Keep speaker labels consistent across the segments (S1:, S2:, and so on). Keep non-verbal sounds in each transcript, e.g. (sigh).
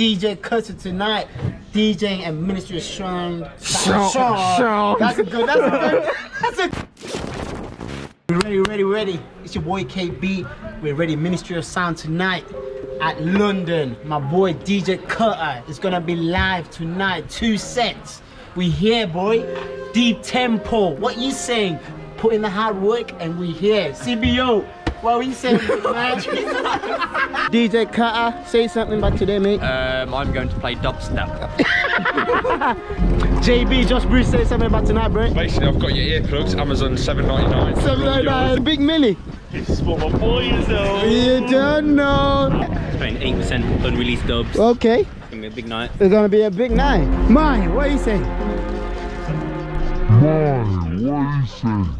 S1: DJ Cuttah tonight. DJing and Ministry of Sean.
S2: Sean- Sean.
S1: That's a good, that's a good, that's a we're ready, ready, ready. It's your boy KB. We're ready, Ministry of Sound tonight at London. My boy DJ Cuttah is gonna be live tonight. Two sets. We here, boy. Deep tempo. What you saying? Put in the hard work and we here. C-BO. What are you saying. DJ Cuttah, say something about today, mate.
S3: Um, I'm going to play dubstep. (laughs)
S1: JB, Josh Bruce, say something about tonight, bro.
S4: Basically, I've got your earplugs, Amazon 7.99.
S1: 799, Big Millie.
S5: This is what my boy is though.
S1: You don't know.
S5: Playing 8% unreleased dubs.
S1: Okay.
S5: It's gonna be a big night.
S1: It's gonna be a big night. Mine, what are you saying? Mine, what are you saying?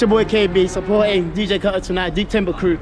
S1: It's your boy KB supporting DJ Cuttah tonight, Deep Tempo Crew.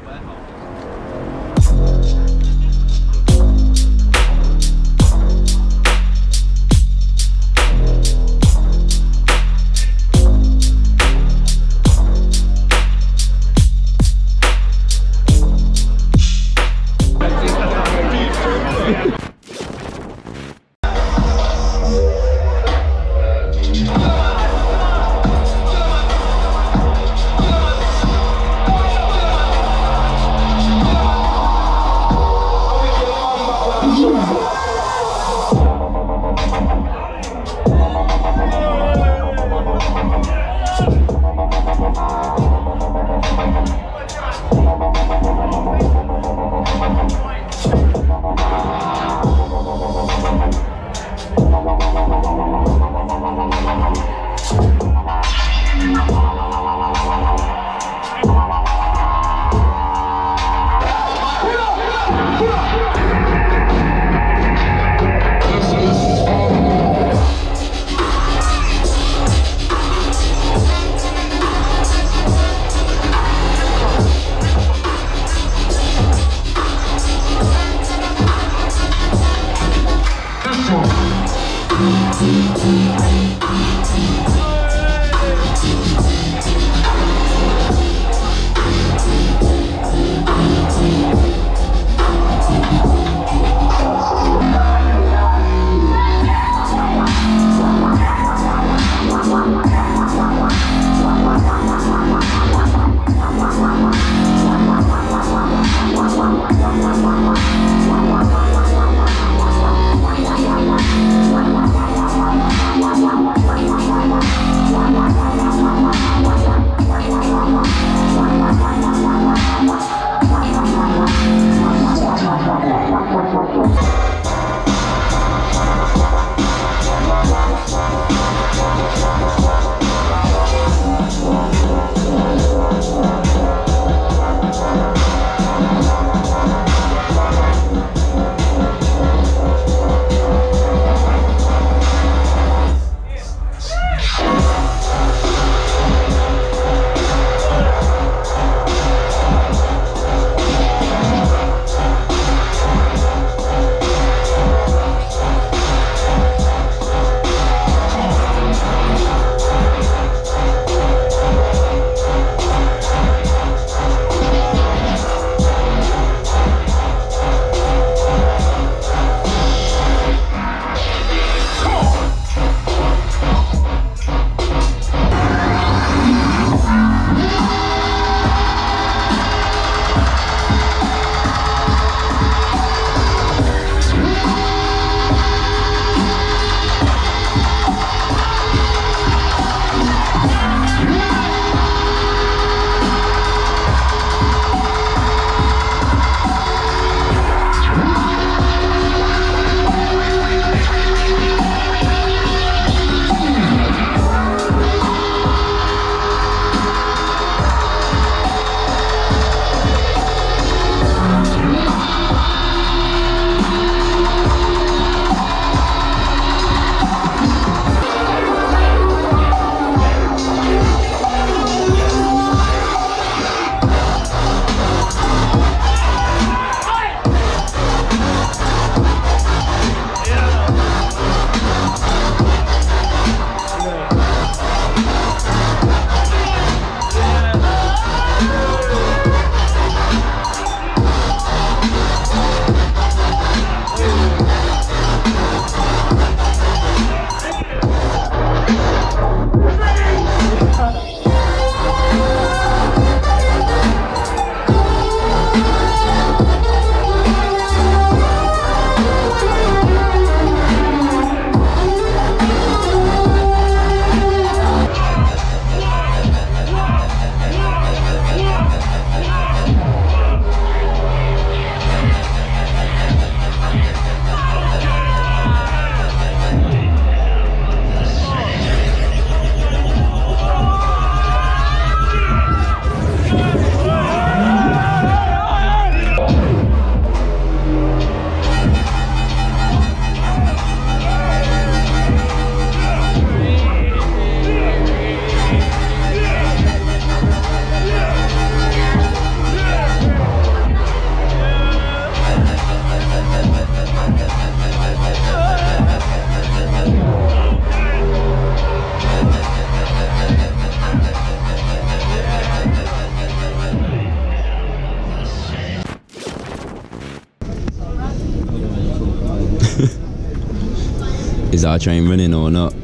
S6: Is our train running or not?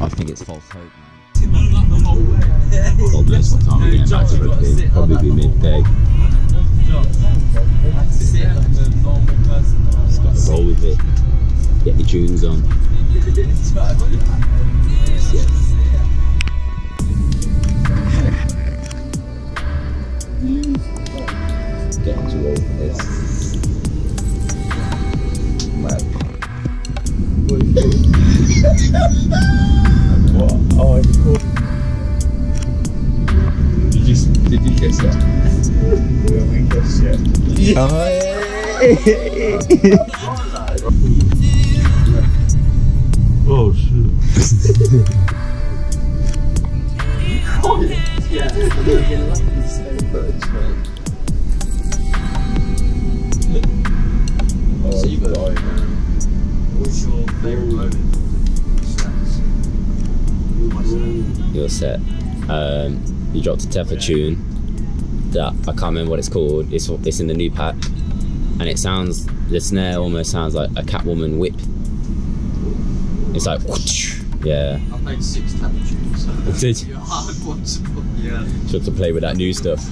S6: I think it's false hope. God knows what time we're back to rugby. Probably be midday. Just got to roll with it. Get your tunes on. Getting just, did you guess that? Yeah, we guessed it.
S2: Oh shit.
S6: Oh, you got
S3: What's your favourite moment?
S6: You're set. Um, you dropped a Teffa tune that I can't remember what it's called. It's it's in the new pack, and it sounds the snare almost sounds like a Catwoman whip. It's like whoosh. (laughs) yeah.
S3: I played six tap tunes. So (laughs)
S6: Did you? (laughs)
S3: yeah, I want to.
S6: Just to play with that new stuff.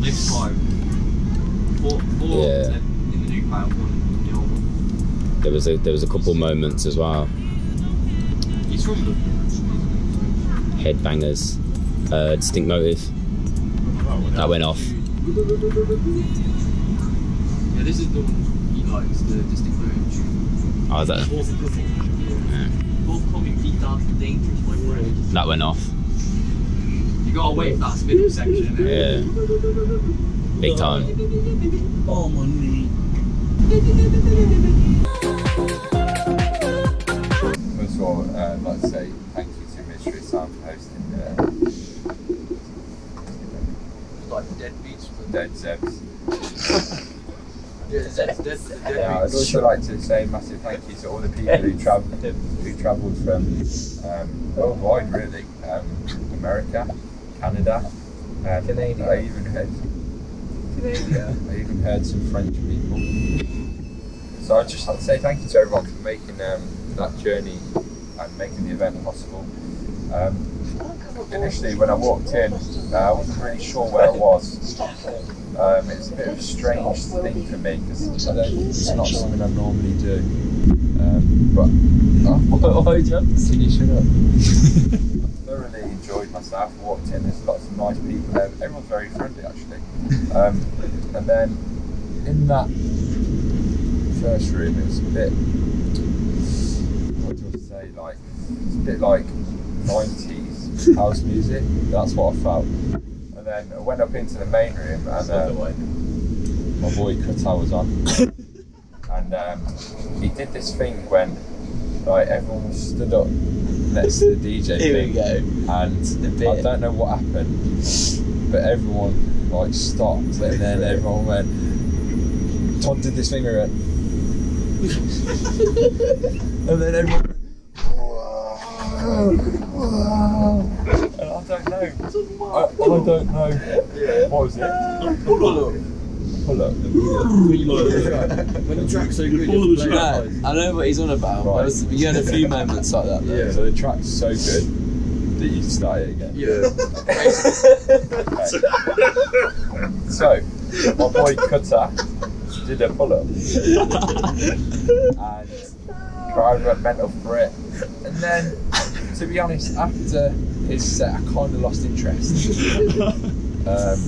S3: Maybe five. Four, four
S6: Yeah.
S3: in the new pack, one in the old one.
S6: There was a there was a couple moments as well.
S3: He's from the.
S6: Headbangers, uh, distinct motive. That went off.
S3: Yeah, this is the one he likes, the distinct.
S6: Oh, is that
S3: Both call me Pete Dance Dangerous, my friend.
S6: that went off.
S3: You gotta wait for that middle section.
S6: Yeah, big time.
S3: Oh, my knee.
S4: Zebs.
S3: Yeah, (laughs) Zed's dead for the dead
S4: Yeah, I'd also like to say a massive thank you to all the people who travelled who travelled from um, worldwide, really. Um, America, Canada, and
S1: Canada.
S4: I even heard Canada. I even heard some French people. So I'd just like to say thank you to everyone for making um, that journey and making the event possible. Um, initially, when I walked in, uh, I wasn't really sure where I was. Um, it's a bit of a strange thing for me because it's not something I normally do. Um, but oh, why do you have to sing your shit up? I thoroughly enjoyed myself. Walked in, there's lots of nice people there. Everyone's very friendly actually. Um, and then in that first room, it was a bit. What do I say? Like it's a bit like 90s house music. That's what I felt. And then I went up into the main room and um, my boy Cuttah was on. (laughs) and um, he did this thing when like everyone stood up next to the DJ (laughs)
S1: Here we go.
S4: and
S1: The
S4: I don't know what happened, but everyone like stopped, and then (laughs) everyone went. Todd did this thing and went, and then everyone. went, "Whoa, whoa." And I don't know. I, I don't know. What was it? Pull up. Pull up.
S3: When the track's so good, you have play
S2: track.
S3: it.
S1: I know what he's on about.
S4: Right.
S1: There was- You had a few moments like that. Though.
S4: Yeah. So the track's so good that you start it again.
S3: Yeah. (laughs)
S4: So, my boy Cuttah did a pull up and crowd went mental for it. And then, to be honest, after his set, I kind of lost interest. (laughs) Um,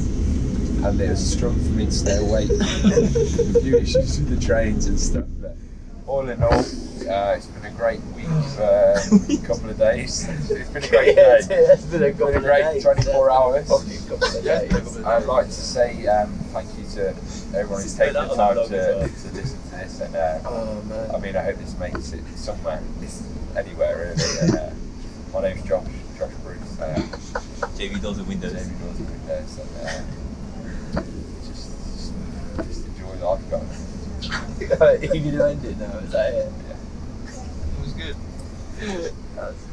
S4: and it was a struggle for me to stay awake. a (laughs) few issues with the trains and stuff. But all in all, uh, it's been a great week, uh, couple of days. It's been a great (laughs) day.
S1: it's been a
S4: It's been a great 24 hours. Yeah. I'd like to say um, thank you to everyone who's taken the time to, to listen to this, and uh,
S1: Oh man.
S4: I mean, I hope this makes it somewhere, anywhere really. And, uh, my name's Josh, Josh Bruce. Uh,
S6: JV doors and windows.
S4: Jamie Dawes and Windows, and uh, just, just, just enjoy life, guys. (laughs)
S1: Are you to end it now? Is that it?
S3: It was good. (laughs)
S1: That's